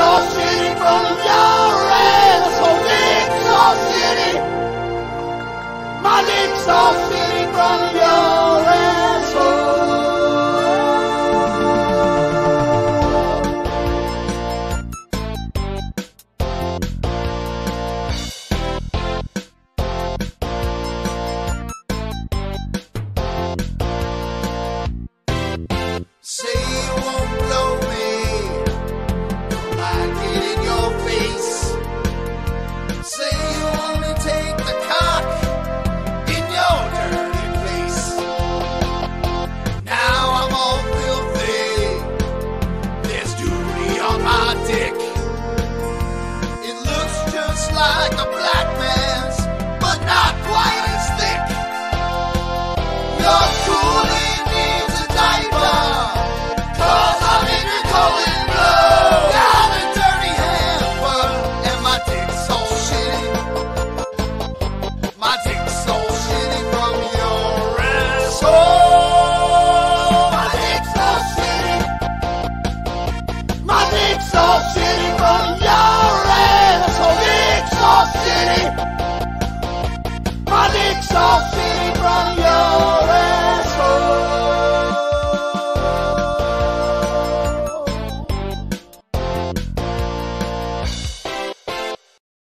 City from your City. My City from your Say you want Jigsaw sitting city front.